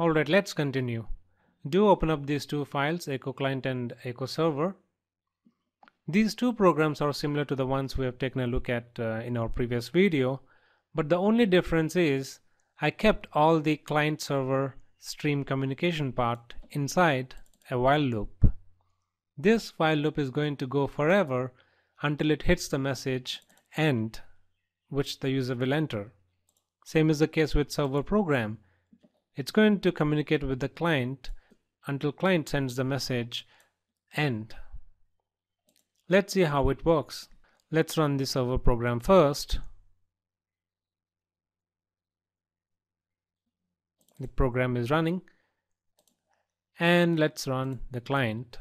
Alright, let's continue. Do open up these two files, Echo Client and Echo Server. These two programs are similar to the ones we have taken a look at uh, in our previous video, but the only difference is I kept all the client server stream communication part inside a while loop. This while loop is going to go forever until it hits the message end which the user will enter. Same is the case with server program. It's going to communicate with the client until client sends the message end. Let's see how it works. Let's run the server program first. The program is running and let's run the client.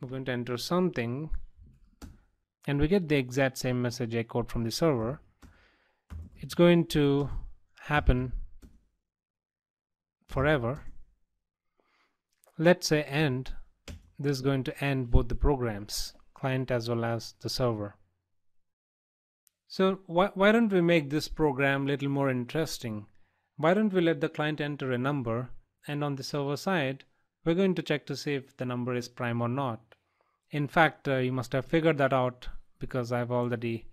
We're going to enter something and we get the exact same message echoed from the server. It's going to happen forever. Let's say end. This is going to end both the programs, client as well as the server. So why, why don't we make this program a little more interesting? Why don't we let the client enter a number and on the server side, we're going to check to see if the number is prime or not. In fact, uh, you must have figured that out because I've already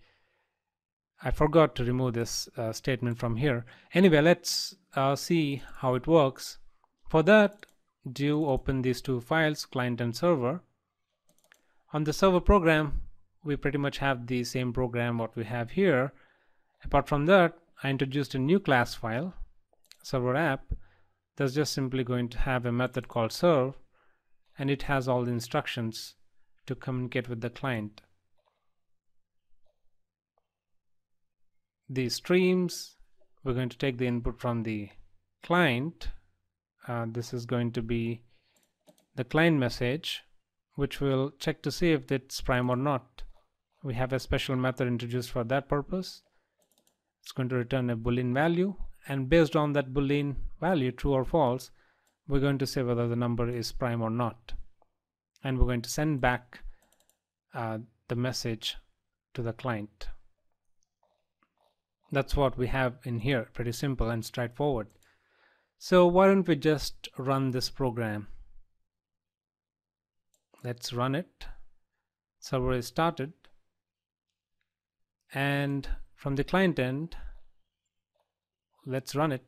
I forgot to remove this uh, statement from here. Anyway, let's uh, see how it works. For that, do open these two files, client and server. On the server program, we pretty much have the same program what we have here. Apart from that, I introduced a new class file, server app, that's just simply going to have a method called serve, and it has all the instructions to communicate with the client. The streams, we're going to take the input from the client. Uh, this is going to be the client message, which will check to see if it's prime or not. We have a special method introduced for that purpose. It's going to return a boolean value and based on that boolean value true or false we're going to say whether the number is prime or not and we're going to send back uh, the message to the client that's what we have in here pretty simple and straightforward. So why don't we just run this program? Let's run it. Server is started. And from the client end let's run it.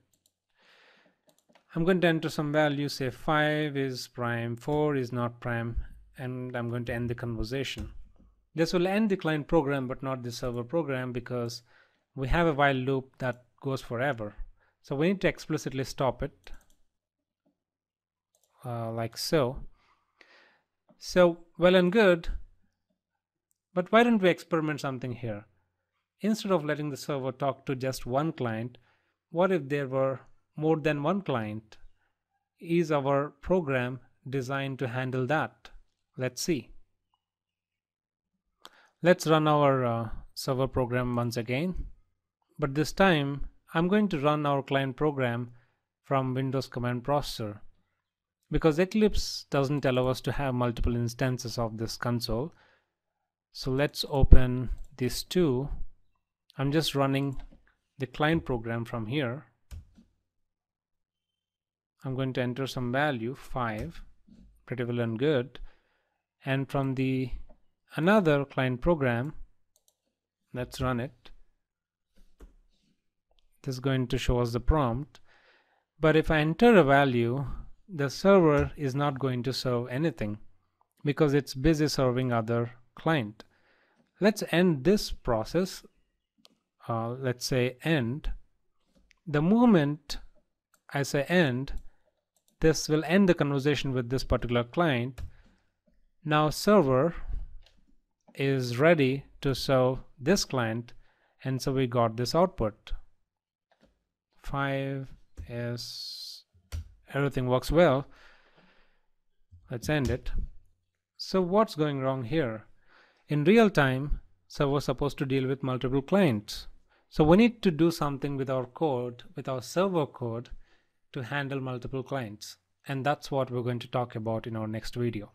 I'm going to enter some value say 5 is prime 4 is not prime and I'm going to end the conversation. This will end the client program but not the server program because we have a while loop that goes forever so we need to explicitly stop it uh, like so so well and good but why don't we experiment something here instead of letting the server talk to just one client what if there were more than one client? Is our program designed to handle that? Let's see. Let's run our uh, server program once again. But this time, I'm going to run our client program from Windows Command Processor. Because Eclipse doesn't allow us to have multiple instances of this console. So let's open these two. I'm just running the client program from here. I'm going to enter some value 5 pretty well and good and from the another client program let's run it this is going to show us the prompt. But if I enter a value the server is not going to serve anything because it's busy serving other client. Let's end this process. Uh, let's say end. The moment I say end this will end the conversation with this particular client. Now server is ready to serve this client and so we got this output 5 is everything works well let's end it so what's going wrong here in real time server supposed to deal with multiple clients so we need to do something with our code, with our server code to handle multiple clients. And that's what we're going to talk about in our next video.